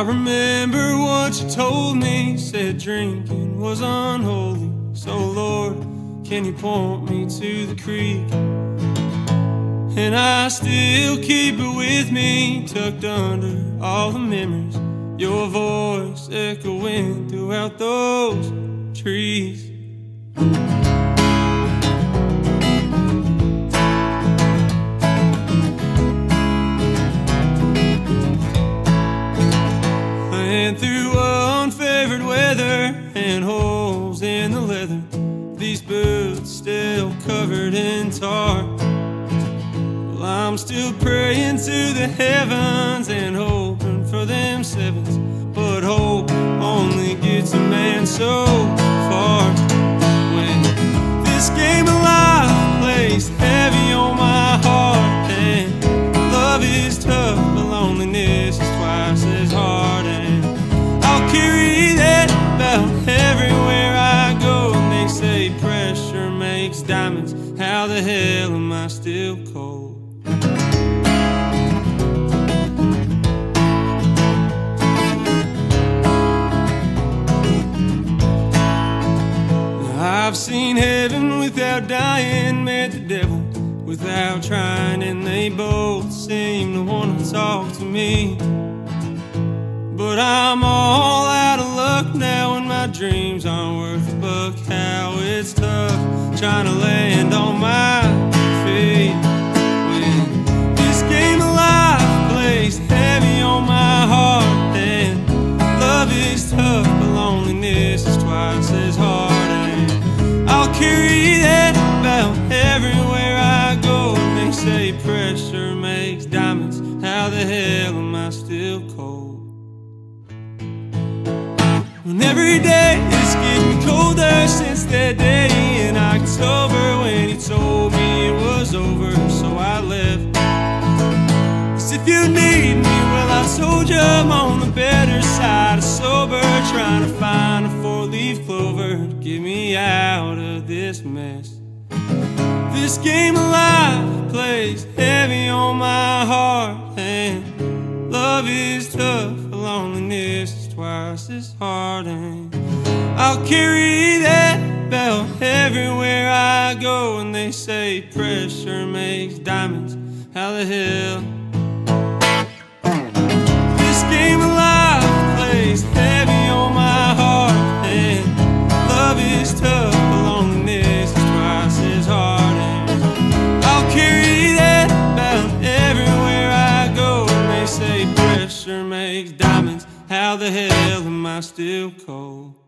I remember what you told me, said drinking was unholy. So, Lord, can you point me to the creek? And I still keep it with me, tucked under all the memories. Your voice echoing throughout those trees. And through unfavored weather and holes in the leather, these boots still covered in tar. Well, I'm still praying to the heavens and hoping for them sevens, love is tough, but loneliness is twice as hard. And I'll carry that belt everywhere I go. And they say pressure makes diamonds. How the hell am I still cold? I've seen heaven without dying, met the devil without trying, and they both seem to want to talk to me. But I'm all out of luck now, and my dreams aren't worth a buck. How it's tough trying to land on my feet. When this game of life plays heavy on my heart, and love is tough, but loneliness is twice as hard. Hell am I still cold? When every day is getting colder since that day in October when he told me it was over, so I left. Cause if you need me, well, I told you I'm on the better side of sober, trying to find a four leaf clover to get me out of this mess. This game of life plays heavy on my heart, and love is tough, loneliness is twice as hard. And I'll carry that bell everywhere I go, and they say pressure makes diamonds. How the hell? Makes diamonds. How the hell am I still cold?